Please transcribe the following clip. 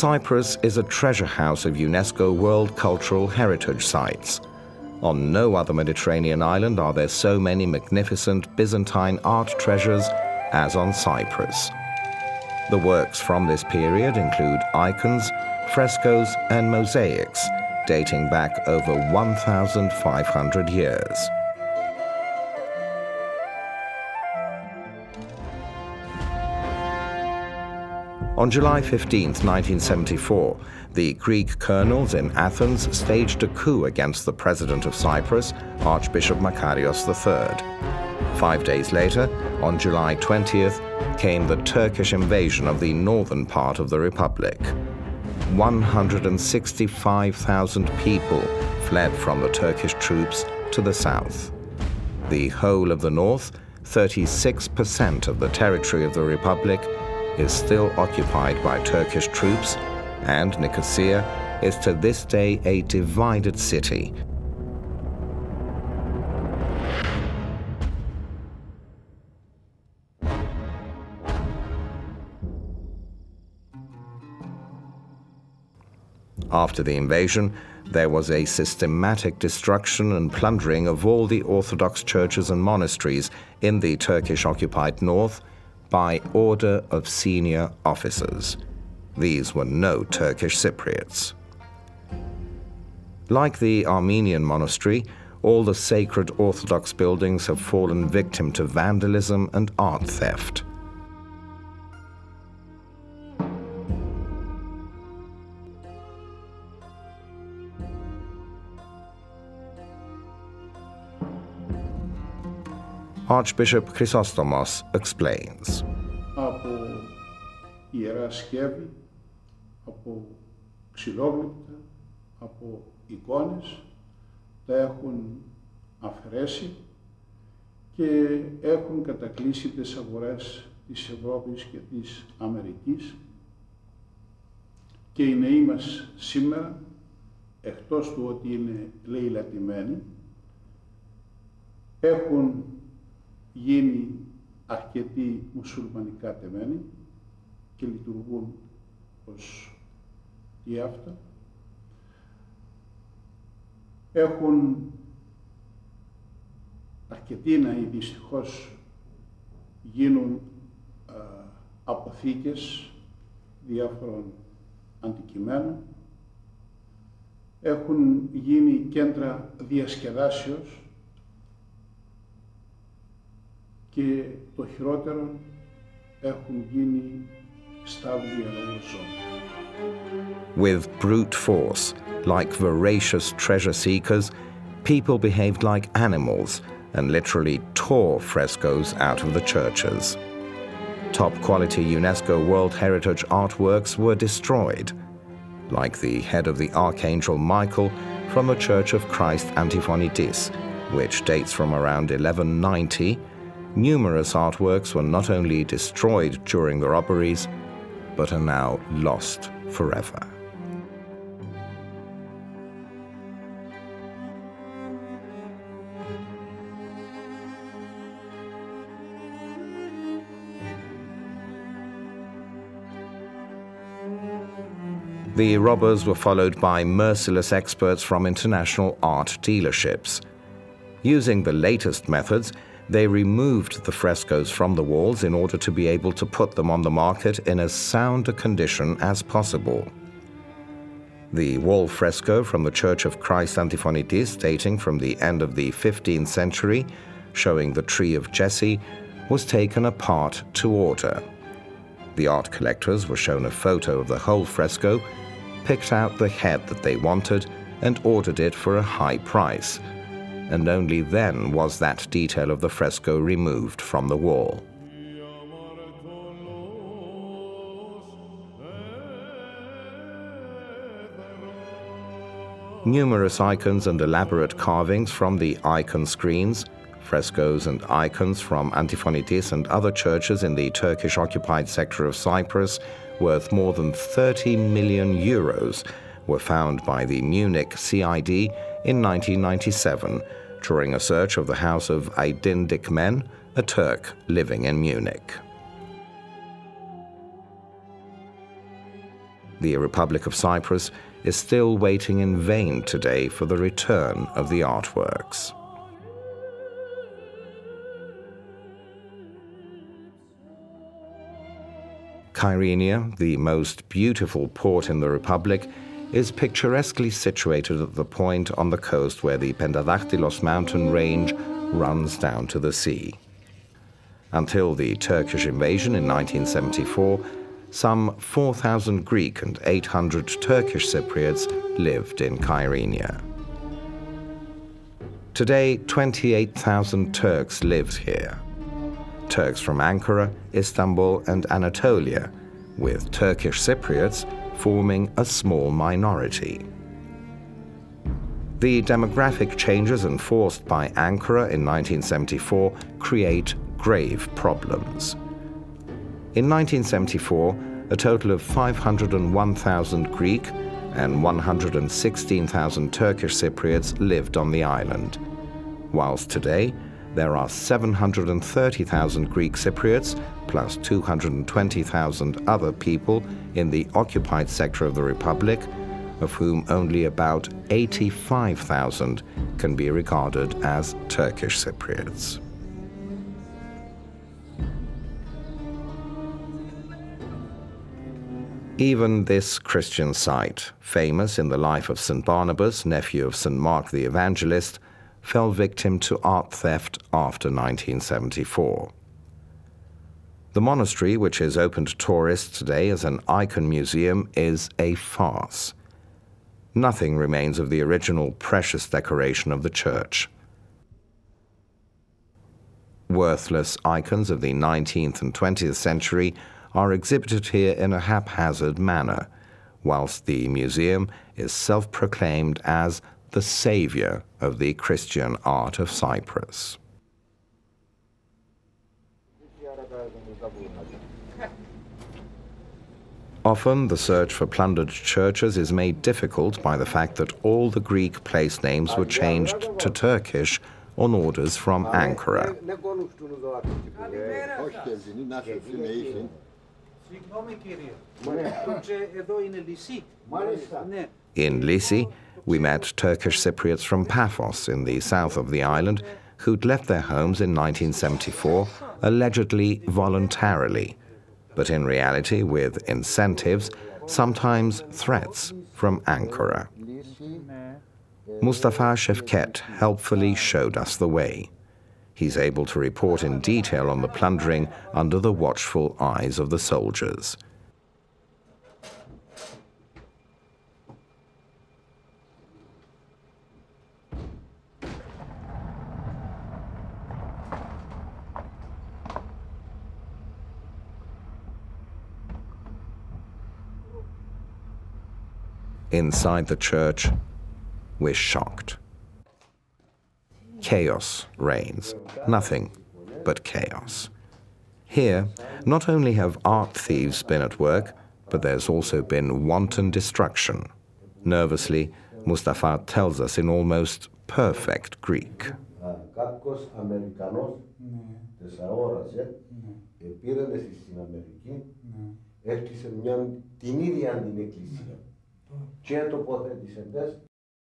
Cyprus is a treasure house of UNESCO World Cultural Heritage Sites. On no other Mediterranean island are there so many magnificent Byzantine art treasures as on Cyprus. The works from this period include icons, frescoes, and mosaics dating back over 1,500 years. On July 15, 1974, the Greek colonels in Athens staged a coup against the president of Cyprus, Archbishop Makarios III. Five days later, on July 20th, came the Turkish invasion of the northern part of the republic. 165,000 people fled from the Turkish troops to the south. The whole of the north, 36% of the territory of the republic, is still occupied by Turkish troops, and Nicosia is to this day a divided city. After the invasion, there was a systematic destruction and plundering of all the Orthodox churches and monasteries in the Turkish occupied north by order of senior officers. These were no Turkish Cypriots. Like the Armenian monastery, all the sacred Orthodox buildings have fallen victim to vandalism and art theft. Archbishop Chrysostomos explains. Από ιερά σκεύη, από ξυλόγλυπτα, από εικόνες, τα έχουν αφαιρέσει και έχουν κατακλείσει τις αγορές της Ευρώπης και της Αμερικής και οι νέοι μας σήμερα, εκτός του ότι είναι λαιλατημένοι, έχουν γίνει αρκετοί μουσουλμανικά τεμένοι και λειτουργούν ως η αυτά. Έχουν αρκετοί να δυστυχώς γίνουν α, αποθήκες διάφορων αντικειμένων. Έχουν γίνει κέντρα διασκεδάσεως και το χειρότερο έχουν γίνει στάβλοι With brute force, like voracious treasure seekers, people behaved like animals and literally tore frescoes out of the churches. Top quality UNESCO World Heritage artworks were destroyed, like the head of the Archangel Michael from the Church of Christ Antiphonitis, which dates from around 1190 numerous artworks were not only destroyed during the robberies, but are now lost forever. The robbers were followed by merciless experts from international art dealerships. Using the latest methods, they removed the frescoes from the walls in order to be able to put them on the market in as sound a condition as possible. The wall fresco from the Church of Christ Antiphonitis, dating from the end of the 15th century, showing the tree of Jesse, was taken apart to order. The art collectors were shown a photo of the whole fresco, picked out the head that they wanted, and ordered it for a high price, and only then was that detail of the fresco removed from the wall. Numerous icons and elaborate carvings from the icon screens, frescoes and icons from Antiphonitis and other churches in the Turkish occupied sector of Cyprus, worth more than 30 million euros, were found by the Munich CID in 1997 during a search of the house of Aydin Dikmen, a Turk living in Munich. The Republic of Cyprus is still waiting in vain today for the return of the artworks. Kyrenia, the most beautiful port in the Republic, is picturesquely situated at the point on the coast where the Pentadactylos mountain range runs down to the sea. Until the Turkish invasion in 1974, some 4,000 Greek and 800 Turkish Cypriots lived in Kyrenia. Today, 28,000 Turks live here. Turks from Ankara, Istanbul, and Anatolia, with Turkish Cypriots forming a small minority. The demographic changes enforced by Ankara in 1974 create grave problems. In 1974, a total of 501,000 Greek and 116,000 Turkish Cypriots lived on the island, whilst today there are 730,000 Greek Cypriots plus 220,000 other people in the occupied sector of the Republic, of whom only about 85,000 can be regarded as Turkish Cypriots. Even this Christian site, famous in the life of St. Barnabas, nephew of St. Mark the Evangelist, fell victim to art theft after 1974. The monastery, which is open to tourists today as an icon museum, is a farce. Nothing remains of the original precious decoration of the church. Worthless icons of the 19th and 20th century are exhibited here in a haphazard manner, whilst the museum is self proclaimed as the savior of the Christian art of Cyprus. Often, the search for plundered churches is made difficult by the fact that all the Greek place names were changed to Turkish on orders from Ankara. In Lisi, we met Turkish Cypriots from Paphos in the south of the island who'd left their homes in 1974, allegedly voluntarily, but in reality with incentives, sometimes threats from Ankara. Mustafa Shevket helpfully showed us the way he's able to report in detail on the plundering under the watchful eyes of the soldiers. Inside the church, we're shocked chaos reigns. Nothing but chaos. Here, not only have art thieves been at work, but there's also been wanton destruction. Nervously, Mustafa tells us in almost perfect Greek. Ceea tu poți disentez,